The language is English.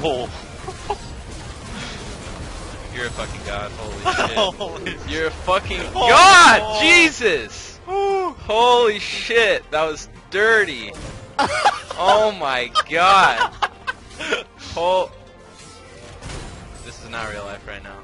hole. You're a fucking god. Holy shit. You're a fucking Oh. god. Jesus. Holy shit. That was dirty. oh my god. Oh. This is not real life right now.